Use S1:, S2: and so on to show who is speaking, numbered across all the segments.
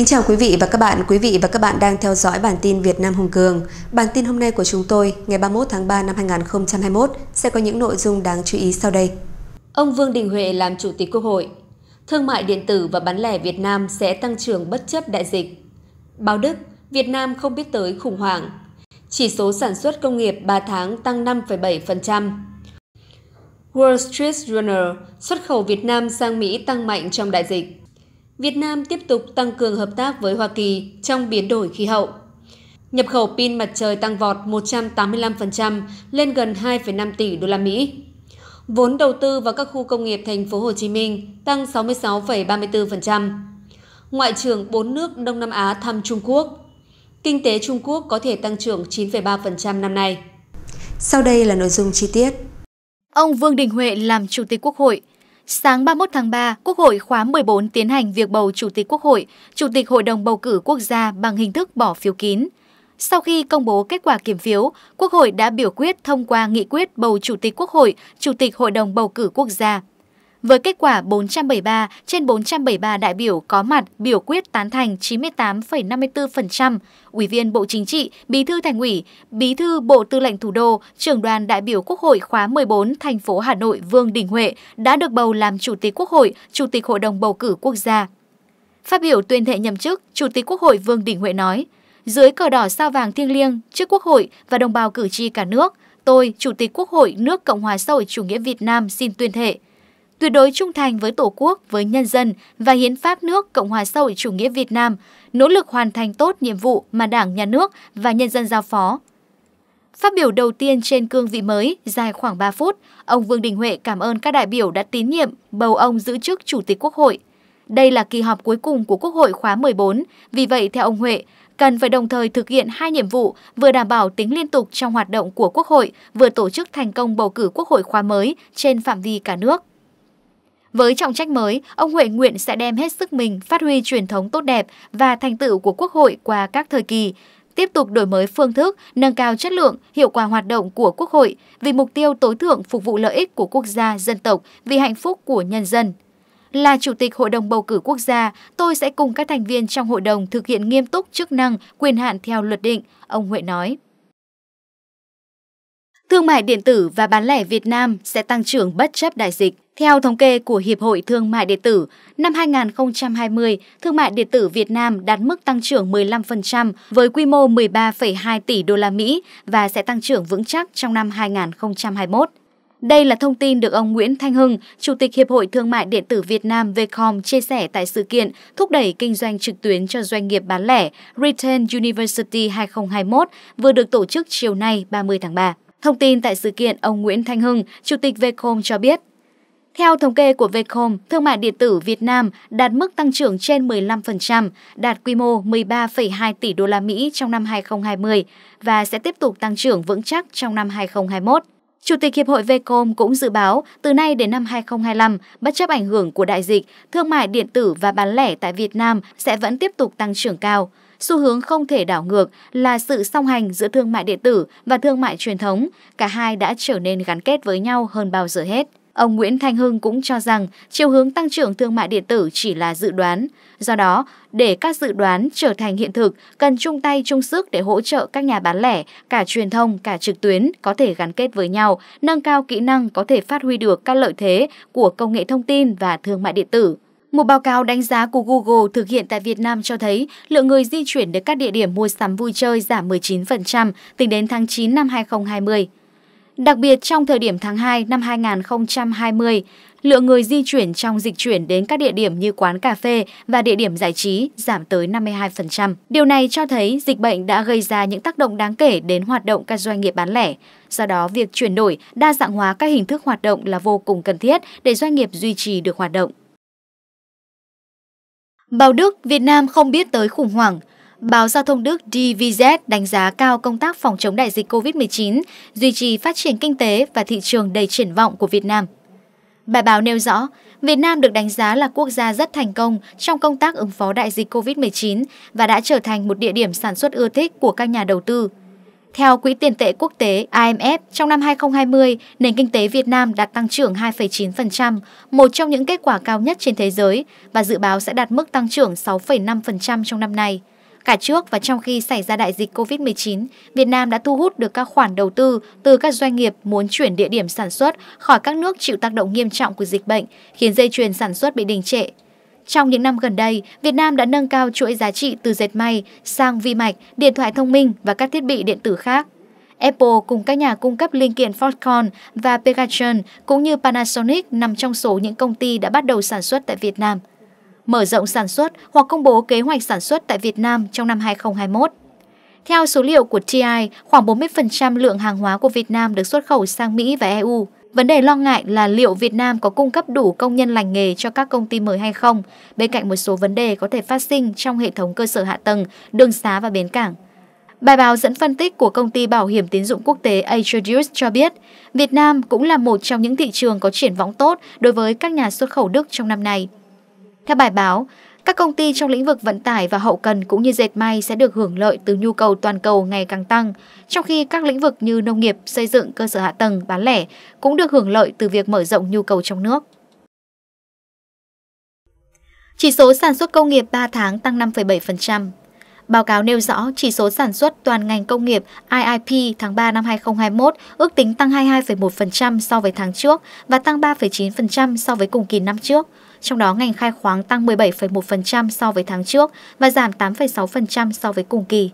S1: Kính chào quý vị và các bạn. Quý vị và các bạn đang theo dõi bản tin Việt Nam Hùng Cường. Bản tin hôm nay của chúng tôi, ngày 31 tháng 3 năm 2021, sẽ có những nội dung đáng chú ý sau đây. Ông Vương Đình Huệ làm Chủ tịch Quốc hội. Thương mại điện tử và bán lẻ Việt Nam sẽ tăng trưởng bất chấp đại dịch. Báo Đức, Việt Nam không biết tới khủng hoảng. Chỉ số sản xuất công nghiệp 3 tháng tăng 5,7%. Wall Street Journal, xuất khẩu Việt Nam sang Mỹ tăng mạnh trong đại dịch. Việt Nam tiếp tục tăng cường hợp tác với Hoa Kỳ trong biến đổi khí hậu. Nhập khẩu pin mặt trời tăng vọt 185% lên gần 2,5 tỷ đô la Mỹ. Vốn đầu tư vào các khu công nghiệp thành phố Hồ Chí Minh tăng 66,34%. Ngoại trưởng bốn nước Đông Nam Á thăm Trung Quốc. Kinh tế Trung Quốc có thể tăng trưởng 9,3% năm nay. Sau đây là nội dung chi tiết.
S2: Ông Vương Đình Huệ làm Chủ tịch Quốc hội. Sáng 31 tháng 3, Quốc hội khóa 14 tiến hành việc bầu Chủ tịch Quốc hội, Chủ tịch Hội đồng bầu cử quốc gia bằng hình thức bỏ phiếu kín. Sau khi công bố kết quả kiểm phiếu, Quốc hội đã biểu quyết thông qua nghị quyết bầu Chủ tịch Quốc hội, Chủ tịch Hội đồng bầu cử quốc gia. Với kết quả 473 trên 473 đại biểu có mặt biểu quyết tán thành 98,54%, Ủy viên Bộ Chính trị, Bí thư Thành ủy, Bí thư Bộ Tư lệnh Thủ đô, trưởng đoàn đại biểu Quốc hội khóa 14 thành phố Hà Nội Vương Đình Huệ đã được bầu làm Chủ tịch Quốc hội, Chủ tịch Hội đồng bầu cử quốc gia. Phát biểu tuyên thệ nhậm chức, Chủ tịch Quốc hội Vương Đình Huệ nói: "Dưới cờ đỏ sao vàng thiêng liêng trước Quốc hội và đồng bào cử tri cả nước, tôi, Chủ tịch Quốc hội nước Cộng hòa xã hội chủ nghĩa Việt Nam xin tuyên thệ: tuyệt đối trung thành với Tổ quốc, với nhân dân và hiến pháp nước Cộng hòa xã hội chủ nghĩa Việt Nam, nỗ lực hoàn thành tốt nhiệm vụ mà Đảng, Nhà nước và nhân dân giao phó. Phát biểu đầu tiên trên cương vị mới, dài khoảng 3 phút, ông Vương Đình Huệ cảm ơn các đại biểu đã tín nhiệm bầu ông giữ chức Chủ tịch Quốc hội. Đây là kỳ họp cuối cùng của Quốc hội khóa 14, vì vậy theo ông Huệ, cần phải đồng thời thực hiện hai nhiệm vụ vừa đảm bảo tính liên tục trong hoạt động của Quốc hội, vừa tổ chức thành công bầu cử Quốc hội khóa mới trên phạm vi cả nước. Với trọng trách mới, ông Huệ nguyện sẽ đem hết sức mình phát huy truyền thống tốt đẹp và thành tựu của Quốc hội qua các thời kỳ, tiếp tục đổi mới phương thức, nâng cao chất lượng, hiệu quả hoạt động của Quốc hội vì mục tiêu tối thượng phục vụ lợi ích của quốc gia, dân tộc, vì hạnh phúc của nhân dân. Là Chủ tịch Hội đồng bầu cử quốc gia, tôi sẽ cùng các thành viên trong hội đồng thực hiện nghiêm túc chức năng, quyền hạn theo luật định, ông Huệ nói. Thương mại điện tử và bán lẻ Việt Nam sẽ tăng trưởng bất chấp đại dịch. Theo thống kê của Hiệp hội Thương mại điện tử, năm 2020, thương mại điện tử Việt Nam đạt mức tăng trưởng 15% với quy mô 13,2 tỷ đô la Mỹ và sẽ tăng trưởng vững chắc trong năm 2021. Đây là thông tin được ông Nguyễn Thanh Hưng, Chủ tịch Hiệp hội Thương mại điện tử Việt Nam Vcom chia sẻ tại sự kiện thúc đẩy kinh doanh trực tuyến cho doanh nghiệp bán lẻ Retail University 2021 vừa được tổ chức chiều nay 30 tháng 3. Thông tin tại sự kiện, ông Nguyễn Thanh Hưng, Chủ tịch Vcom cho biết, theo thống kê của Vcom, thương mại điện tử Việt Nam đạt mức tăng trưởng trên 15%, đạt quy mô 13,2 tỷ đô la Mỹ trong năm 2020 và sẽ tiếp tục tăng trưởng vững chắc trong năm 2021. Chủ tịch Hiệp hội Vcom cũng dự báo từ nay đến năm 2025, bất chấp ảnh hưởng của đại dịch, thương mại điện tử và bán lẻ tại Việt Nam sẽ vẫn tiếp tục tăng trưởng cao. Xu hướng không thể đảo ngược là sự song hành giữa thương mại điện tử và thương mại truyền thống, cả hai đã trở nên gắn kết với nhau hơn bao giờ hết. Ông Nguyễn Thanh Hưng cũng cho rằng chiều hướng tăng trưởng thương mại điện tử chỉ là dự đoán. Do đó, để các dự đoán trở thành hiện thực, cần chung tay chung sức để hỗ trợ các nhà bán lẻ, cả truyền thông, cả trực tuyến có thể gắn kết với nhau, nâng cao kỹ năng có thể phát huy được các lợi thế của công nghệ thông tin và thương mại điện tử. Một báo cáo đánh giá của Google thực hiện tại Việt Nam cho thấy lượng người di chuyển đến các địa điểm mua sắm vui chơi giảm 19% tính đến tháng 9 năm 2020. Đặc biệt trong thời điểm tháng 2 năm 2020, lượng người di chuyển trong dịch chuyển đến các địa điểm như quán cà phê và địa điểm giải trí giảm tới 52%. Điều này cho thấy dịch bệnh đã gây ra những tác động đáng kể đến hoạt động các doanh nghiệp bán lẻ. Do đó, việc chuyển đổi, đa dạng hóa các hình thức hoạt động là vô cùng cần thiết để doanh nghiệp duy trì được hoạt động. Bảo Đức, Việt Nam không biết tới khủng hoảng. Báo Giao thông Đức DVZ đánh giá cao công tác phòng chống đại dịch COVID-19, duy trì phát triển kinh tế và thị trường đầy triển vọng của Việt Nam. Bài báo nêu rõ, Việt Nam được đánh giá là quốc gia rất thành công trong công tác ứng phó đại dịch COVID-19 và đã trở thành một địa điểm sản xuất ưa thích của các nhà đầu tư. Theo Quỹ tiền tệ quốc tế IMF, trong năm 2020, nền kinh tế Việt Nam đạt tăng trưởng 2,9%, một trong những kết quả cao nhất trên thế giới và dự báo sẽ đạt mức tăng trưởng 6,5% trong năm nay. Cả trước và trong khi xảy ra đại dịch COVID-19, Việt Nam đã thu hút được các khoản đầu tư từ các doanh nghiệp muốn chuyển địa điểm sản xuất khỏi các nước chịu tác động nghiêm trọng của dịch bệnh, khiến dây chuyền sản xuất bị đình trệ. Trong những năm gần đây, Việt Nam đã nâng cao chuỗi giá trị từ dệt may sang vi mạch, điện thoại thông minh và các thiết bị điện tử khác. Apple cùng các nhà cung cấp linh kiện Foxconn và Pegatron cũng như Panasonic nằm trong số những công ty đã bắt đầu sản xuất tại Việt Nam mở rộng sản xuất hoặc công bố kế hoạch sản xuất tại Việt Nam trong năm 2021. Theo số liệu của TI, khoảng 40% lượng hàng hóa của Việt Nam được xuất khẩu sang Mỹ và EU. Vấn đề lo ngại là liệu Việt Nam có cung cấp đủ công nhân lành nghề cho các công ty mới hay không, bên cạnh một số vấn đề có thể phát sinh trong hệ thống cơ sở hạ tầng, đường xá và bến cảng. Bài báo dẫn phân tích của công ty bảo hiểm tín dụng quốc tế Atrius cho biết, Việt Nam cũng là một trong những thị trường có triển vọng tốt đối với các nhà xuất khẩu Đức trong năm nay. Theo bài báo, các công ty trong lĩnh vực vận tải và hậu cần cũng như dệt may sẽ được hưởng lợi từ nhu cầu toàn cầu ngày càng tăng, trong khi các lĩnh vực như nông nghiệp, xây dựng, cơ sở hạ tầng, bán lẻ cũng được hưởng lợi từ việc mở rộng nhu cầu trong nước. Chỉ số sản xuất công nghiệp 3 tháng tăng 5,7%. Báo cáo nêu rõ chỉ số sản xuất toàn ngành công nghiệp IIP tháng 3 năm 2021 ước tính tăng 22,1% so với tháng trước và tăng 3,9% so với cùng kỳ năm trước – trong đó ngành khai khoáng tăng 17,1% so với tháng trước và giảm 8,6% so với cùng kỳ.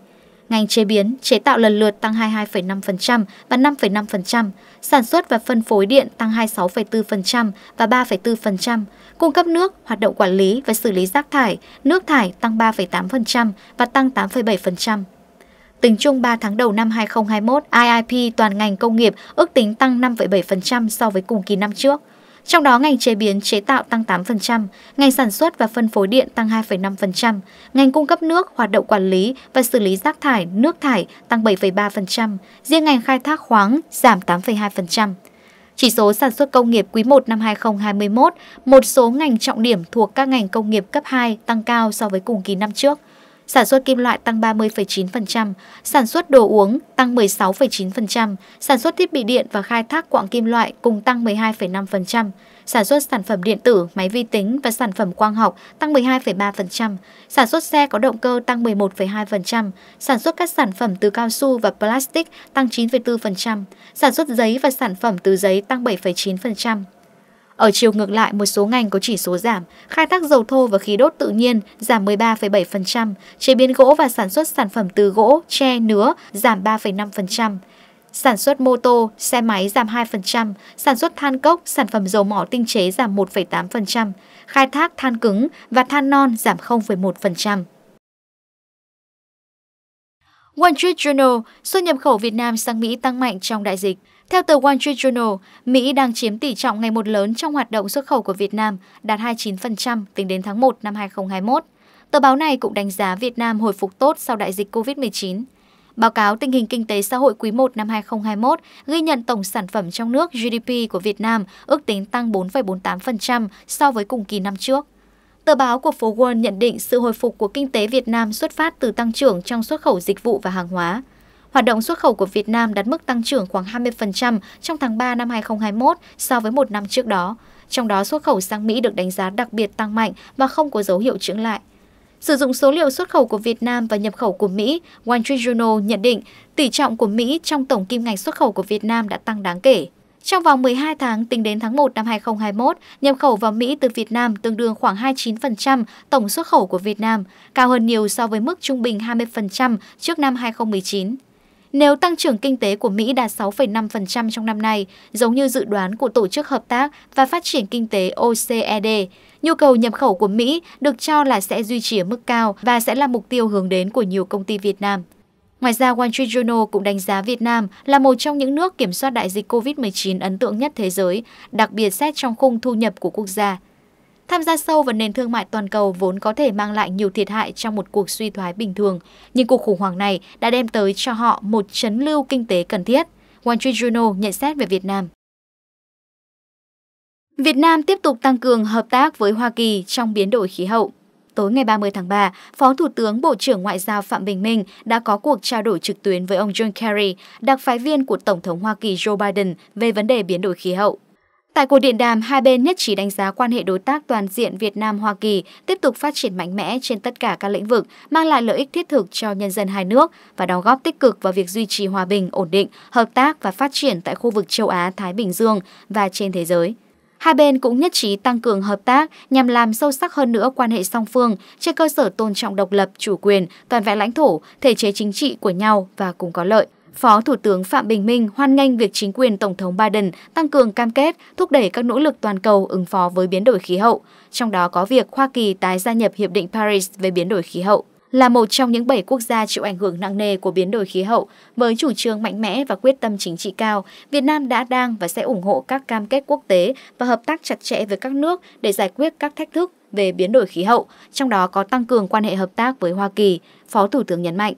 S2: Ngành chế biến, chế tạo lần lượt tăng 22,5% và 5,5%, sản xuất và phân phối điện tăng 26,4% và 3,4%, cung cấp nước, hoạt động quản lý và xử lý rác thải, nước thải tăng 3,8% và tăng 8,7%. Tính chung 3 tháng đầu năm 2021, IIP toàn ngành công nghiệp ước tính tăng 5,7% so với cùng kỳ năm trước. Trong đó ngành chế biến chế tạo tăng 8%, ngành sản xuất và phân phối điện tăng 2,5%, ngành cung cấp nước, hoạt động quản lý và xử lý rác thải, nước thải tăng 7,3%, riêng ngành khai thác khoáng giảm 8,2%. Chỉ số sản xuất công nghiệp quý 1 năm 2021, một số ngành trọng điểm thuộc các ngành công nghiệp cấp 2 tăng cao so với cùng kỳ năm trước sản xuất kim loại tăng 30,9%, sản xuất đồ uống tăng 16,9%, sản xuất thiết bị điện và khai thác quặng kim loại cùng tăng 12,5%, sản xuất sản phẩm điện tử, máy vi tính và sản phẩm quang học tăng 12,3%, sản xuất xe có động cơ tăng 11,2%, sản xuất các sản phẩm từ cao su và plastic tăng 9,4%, sản xuất giấy và sản phẩm từ giấy tăng 7,9%. Ở chiều ngược lại, một số ngành có chỉ số giảm, khai thác dầu thô và khí đốt tự nhiên giảm 13,7%, chế biến gỗ và sản xuất sản phẩm từ gỗ, tre, nứa giảm 3,5%. Sản xuất mô tô, xe máy giảm 2%, sản xuất than cốc, sản phẩm dầu mỏ tinh chế giảm 1,8%, khai thác than cứng và than non giảm 0,1%. Wall Street Journal, xuất nhập khẩu Việt Nam sang Mỹ tăng mạnh trong đại dịch. Theo tờ Wall Street Journal, Mỹ đang chiếm tỷ trọng ngày một lớn trong hoạt động xuất khẩu của Việt Nam, đạt 29% tính đến tháng 1 năm 2021. Tờ báo này cũng đánh giá Việt Nam hồi phục tốt sau đại dịch COVID-19. Báo cáo tình hình kinh tế xã hội quý 1 năm 2021 ghi nhận tổng sản phẩm trong nước GDP của Việt Nam ước tính tăng 4,48% so với cùng kỳ năm trước. Tờ báo của phố Wall nhận định sự hồi phục của kinh tế Việt Nam xuất phát từ tăng trưởng trong xuất khẩu dịch vụ và hàng hóa. Hoạt động xuất khẩu của Việt Nam đạt mức tăng trưởng khoảng 20% trong tháng 3 năm 2021 so với một năm trước đó. Trong đó xuất khẩu sang Mỹ được đánh giá đặc biệt tăng mạnh và không có dấu hiệu chững lại. Sử dụng số liệu xuất khẩu của Việt Nam và nhập khẩu của Mỹ, Wall Street Journal nhận định tỷ trọng của Mỹ trong tổng kim ngạch xuất khẩu của Việt Nam đã tăng đáng kể. Trong vòng 12 tháng tính đến tháng 1 năm 2021, nhập khẩu vào Mỹ từ Việt Nam tương đương khoảng 29% tổng xuất khẩu của Việt Nam, cao hơn nhiều so với mức trung bình 20% trước năm 2019. Nếu tăng trưởng kinh tế của Mỹ đạt 6,5% trong năm nay, giống như dự đoán của Tổ chức Hợp tác và Phát triển Kinh tế OECD, nhu cầu nhập khẩu của Mỹ được cho là sẽ duy trì ở mức cao và sẽ là mục tiêu hướng đến của nhiều công ty Việt Nam. Ngoài ra, Wall Street Journal cũng đánh giá Việt Nam là một trong những nước kiểm soát đại dịch COVID-19 ấn tượng nhất thế giới, đặc biệt xét trong khung thu nhập của quốc gia. Tham gia sâu vào nền thương mại toàn cầu vốn có thể mang lại nhiều thiệt hại trong một cuộc suy thoái bình thường, nhưng cuộc khủng hoảng này đã đem tới cho họ một chấn lưu kinh tế cần thiết. Wall Street Journal nhận xét về Việt Nam. Việt Nam tiếp tục tăng cường hợp tác với Hoa Kỳ trong biến đổi khí hậu. tối ngày 30 tháng 3, Phó Thủ tướng Bộ trưởng Ngoại giao Phạm Bình Minh đã có cuộc trao đổi trực tuyến với ông John Kerry, đặc phái viên của Tổng thống Hoa Kỳ Joe Biden về vấn đề biến đổi khí hậu. Tại cuộc điện đàm, hai bên nhất trí đánh giá quan hệ đối tác toàn diện Việt Nam-Hoa Kỳ tiếp tục phát triển mạnh mẽ trên tất cả các lĩnh vực, mang lại lợi ích thiết thực cho nhân dân hai nước và đóng góp tích cực vào việc duy trì hòa bình, ổn định, hợp tác và phát triển tại khu vực châu Á-Thái Bình Dương và trên thế giới. Hai bên cũng nhất trí tăng cường hợp tác nhằm làm sâu sắc hơn nữa quan hệ song phương trên cơ sở tôn trọng độc lập, chủ quyền, toàn vẹn lãnh thổ, thể chế chính trị của nhau và cùng có lợi. Phó Thủ tướng Phạm Bình Minh hoan nghênh việc chính quyền Tổng thống Biden tăng cường cam kết thúc đẩy các nỗ lực toàn cầu ứng phó với biến đổi khí hậu, trong đó có việc Hoa Kỳ tái gia nhập Hiệp định Paris về biến đổi khí hậu. Là một trong những bảy quốc gia chịu ảnh hưởng nặng nề của biến đổi khí hậu, với chủ trương mạnh mẽ và quyết tâm chính trị cao, Việt Nam đã đang và sẽ ủng hộ các cam kết quốc tế và hợp tác chặt chẽ với các nước để giải quyết các thách thức về biến đổi khí hậu, trong đó có tăng cường quan hệ hợp tác với Hoa Kỳ, Phó Thủ tướng nhấn mạnh.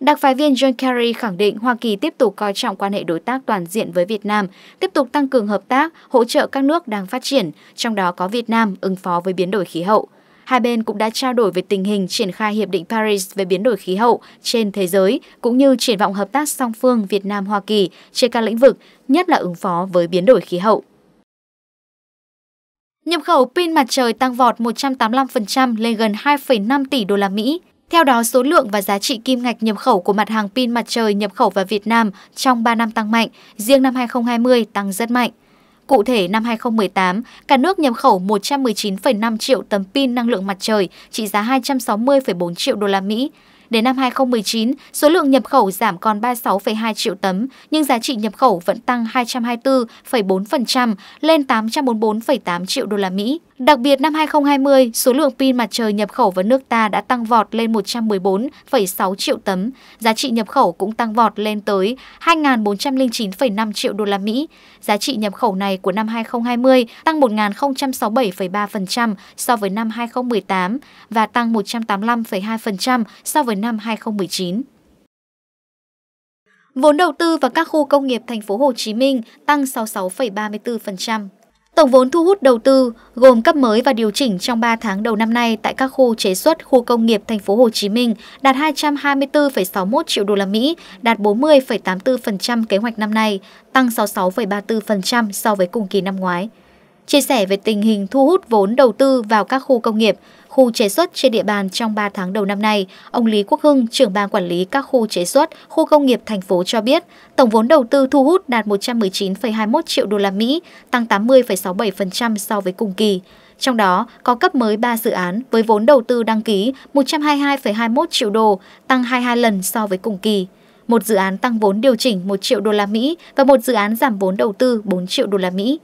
S2: Đặc phái viên John Kerry khẳng định Hoa Kỳ tiếp tục coi trọng quan hệ đối tác toàn diện với Việt Nam, tiếp tục tăng cường hợp tác, hỗ trợ các nước đang phát triển, trong đó có Việt Nam ứng phó với biến đổi khí hậu. Hai bên cũng đã trao đổi về tình hình triển khai Hiệp định Paris về biến đổi khí hậu trên thế giới, cũng như triển vọng hợp tác song phương Việt Nam-Hoa Kỳ trên các lĩnh vực, nhất là ứng phó với biến đổi khí hậu. Nhập khẩu pin mặt trời tăng vọt 185% lên gần 2,5 tỷ đô la Mỹ. Theo đó, số lượng và giá trị kim ngạch nhập khẩu của mặt hàng pin mặt trời nhập khẩu vào Việt Nam trong 3 năm tăng mạnh, riêng năm 2020 tăng rất mạnh. Cụ thể, năm 2018, cả nước nhập khẩu 119,5 triệu tấm pin năng lượng mặt trời trị giá 260,4 triệu đô la Mỹ, Đến năm 2019, số lượng nhập khẩu giảm còn 36,2 triệu tấm, nhưng giá trị nhập khẩu vẫn tăng 224,4% lên 844,8 triệu đô la Mỹ. Đặc biệt năm 2020, số lượng pin mặt trời nhập khẩu vào nước ta đã tăng vọt lên 114,6 triệu tấm, giá trị nhập khẩu cũng tăng vọt lên tới 2.409,5 triệu đô la Mỹ. Giá trị nhập khẩu này của năm 2020 tăng 1.067,3% so với năm 2018 và tăng 185,2% so với năm 2019. Vốn đầu tư vào các khu công nghiệp thành phố Hồ Chí Minh tăng 66,34%. Tổng vốn thu hút đầu tư gồm cấp mới và điều chỉnh trong 3 tháng đầu năm nay tại các khu chế xuất, khu công nghiệp thành phố Hồ Chí Minh đạt 224,61 triệu đô la Mỹ, đạt 40,84% kế hoạch năm nay, tăng 66,34% so với cùng kỳ năm ngoái. Chia sẻ về tình hình thu hút vốn đầu tư vào các khu công nghiệp, khu chế xuất trên địa bàn trong 3 tháng đầu năm nay, ông Lý Quốc Hưng, trưởng ban quản lý các khu chế xuất, khu công nghiệp thành phố cho biết, tổng vốn đầu tư thu hút đạt 119,21 triệu đô la Mỹ, tăng 80,67% so với cùng kỳ. Trong đó có cấp mới 3 dự án với vốn đầu tư đăng ký 122,21 triệu đô, tăng 22 lần so với cùng kỳ. Một dự án tăng vốn điều chỉnh 1 triệu đô la Mỹ và một dự án giảm vốn đầu tư 4 triệu đô la Mỹ.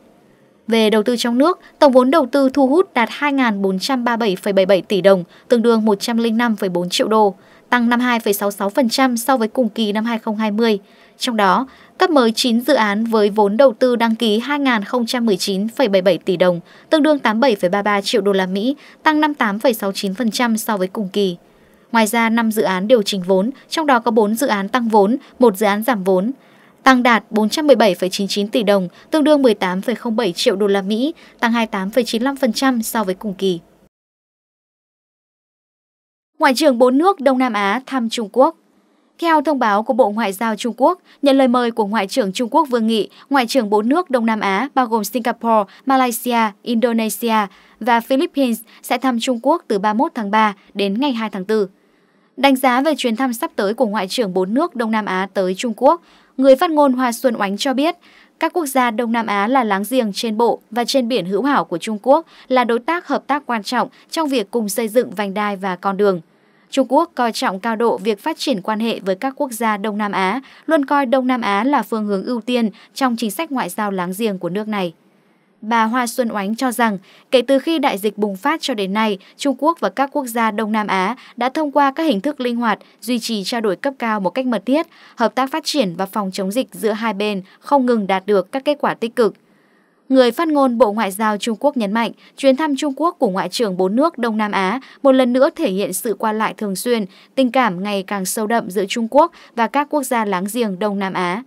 S2: Về đầu tư trong nước, tổng vốn đầu tư thu hút đạt 2.437,77 tỷ đồng, tương đương 105,4 triệu đô, tăng 52,66% so với cùng kỳ năm 2020. Trong đó, cấp mới 9 dự án với vốn đầu tư đăng ký 2.019,77 tỷ đồng, tương đương 87,33 triệu đô la Mỹ, tăng 58,69% so với cùng kỳ. Ngoài ra, 5 dự án điều chỉnh vốn, trong đó có 4 dự án tăng vốn, một dự án giảm vốn tăng đạt 417,99 tỷ đồng, tương đương 18,07 triệu đô la Mỹ, tăng 28,95% so với cùng kỳ. Ngoại trưởng bốn nước Đông Nam Á thăm Trung Quốc theo thông báo của Bộ Ngoại giao Trung Quốc, nhận lời mời của Ngoại trưởng Trung Quốc Vương Nghị, Ngoại trưởng bốn nước Đông Nam Á bao gồm Singapore, Malaysia, Indonesia và Philippines sẽ thăm Trung Quốc từ 31 tháng 3 đến ngày 2 tháng 4. Đánh giá về chuyến thăm sắp tới của Ngoại trưởng bốn nước Đông Nam Á tới Trung Quốc, Người phát ngôn Hoa Xuân Oánh cho biết, các quốc gia Đông Nam Á là láng giềng trên bộ và trên biển hữu hảo của Trung Quốc, là đối tác hợp tác quan trọng trong việc cùng xây dựng vành đai và con đường. Trung Quốc coi trọng cao độ việc phát triển quan hệ với các quốc gia Đông Nam Á, luôn coi Đông Nam Á là phương hướng ưu tiên trong chính sách ngoại giao láng giềng của nước này. Bà Hoa Xuân Oánh cho rằng, kể từ khi đại dịch bùng phát cho đến nay, Trung Quốc và các quốc gia Đông Nam Á đã thông qua các hình thức linh hoạt, duy trì trao đổi cấp cao một cách mật thiết, hợp tác phát triển và phòng chống dịch giữa hai bên không ngừng đạt được các kết quả tích cực. Người phát ngôn Bộ Ngoại giao Trung Quốc nhấn mạnh, chuyến thăm Trung Quốc của Ngoại trưởng bốn nước Đông Nam Á một lần nữa thể hiện sự qua lại thường xuyên, tình cảm ngày càng sâu đậm giữa Trung Quốc và các quốc gia láng giềng Đông Nam Á.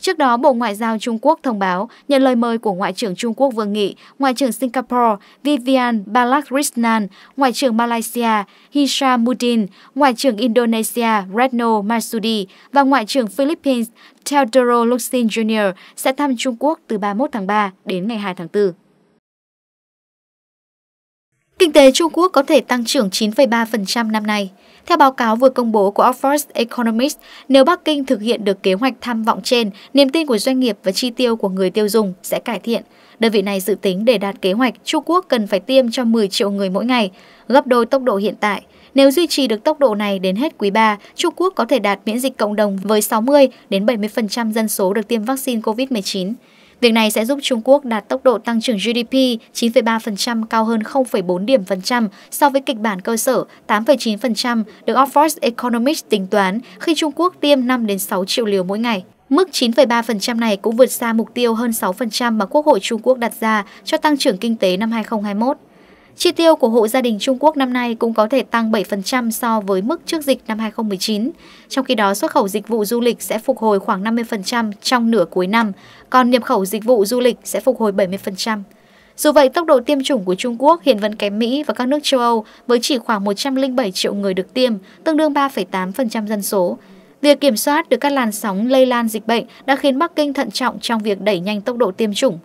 S2: Trước đó, Bộ Ngoại giao Trung Quốc thông báo nhận lời mời của Ngoại trưởng Trung Quốc Vương Nghị, Ngoại trưởng Singapore Vivian Balakrishnan, Ngoại trưởng Malaysia Hishamuddin, Ngoại trưởng Indonesia Retno Marsudi và Ngoại trưởng Philippines Teodoro Locsin Jr. sẽ thăm Trung Quốc từ 31 tháng 3 đến ngày 2 tháng 4. Kinh tế Trung Quốc có thể tăng trưởng 9,3% năm nay. Theo báo cáo vừa công bố của Oxford Economics, nếu Bắc Kinh thực hiện được kế hoạch tham vọng trên, niềm tin của doanh nghiệp và chi tiêu của người tiêu dùng sẽ cải thiện. Đơn vị này dự tính để đạt kế hoạch, Trung Quốc cần phải tiêm cho 10 triệu người mỗi ngày, gấp đôi tốc độ hiện tại. Nếu duy trì được tốc độ này đến hết quý 3, Trung Quốc có thể đạt miễn dịch cộng đồng với 60 đến 70% dân số được tiêm vaccine COVID-19. Việc này sẽ giúp Trung Quốc đạt tốc độ tăng trưởng GDP 9,3% cao hơn 0,4 điểm phần trăm so với kịch bản cơ sở 8,9% được Oxford Economics tính toán khi Trung Quốc tiêm 5 đến 6 triệu liều mỗi ngày. Mức 9,3% này cũng vượt xa mục tiêu hơn 6% mà Quốc hội Trung Quốc đặt ra cho tăng trưởng kinh tế năm 2021. Chi tiêu của hộ gia đình Trung Quốc năm nay cũng có thể tăng 7% so với mức trước dịch năm 2019. Trong khi đó, xuất khẩu dịch vụ du lịch sẽ phục hồi khoảng 50% trong nửa cuối năm, còn nhập khẩu dịch vụ du lịch sẽ phục hồi 70%. Dù vậy, tốc độ tiêm chủng của Trung Quốc hiện vẫn kém Mỹ và các nước châu Âu với chỉ khoảng 107 triệu người được tiêm, tương đương 3,8% dân số. Việc kiểm soát được các làn sóng lây lan dịch bệnh đã khiến Bắc Kinh thận trọng trong việc đẩy nhanh tốc độ tiêm chủng.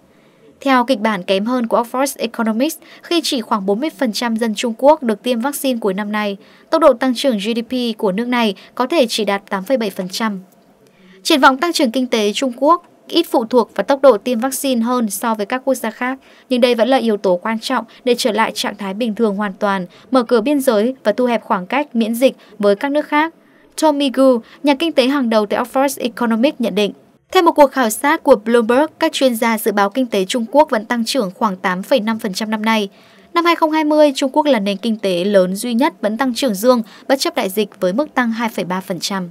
S2: Theo kịch bản kém hơn của Oxford Economics, khi chỉ khoảng 40% dân Trung Quốc được tiêm vaccine cuối năm nay, tốc độ tăng trưởng GDP của nước này có thể chỉ đạt 8,7%. Triển vọng tăng trưởng kinh tế Trung Quốc ít phụ thuộc vào tốc độ tiêm vaccine hơn so với các quốc gia khác, nhưng đây vẫn là yếu tố quan trọng để trở lại trạng thái bình thường hoàn toàn, mở cửa biên giới và thu hẹp khoảng cách miễn dịch với các nước khác. Tommy Gu, nhà kinh tế hàng đầu tại Oxford Economics nhận định. Theo một cuộc khảo sát của Bloomberg, các chuyên gia dự báo kinh tế Trung Quốc vẫn tăng trưởng khoảng 8,5% năm nay. Năm 2020, Trung Quốc là nền kinh tế lớn duy nhất vẫn tăng trưởng dương bất chấp đại dịch với mức tăng 2,3%.